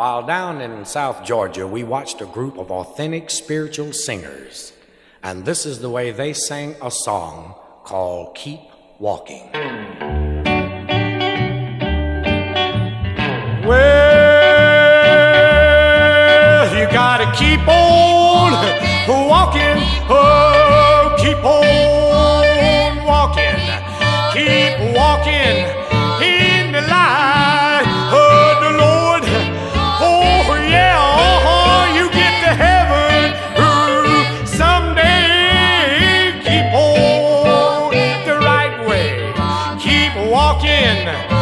While down in South Georgia, we watched a group of authentic spiritual singers. And this is the way they sang a song called Keep Walking. Well, you gotta keep on walking. Oh, keep on walking. Keep walking Walk walking.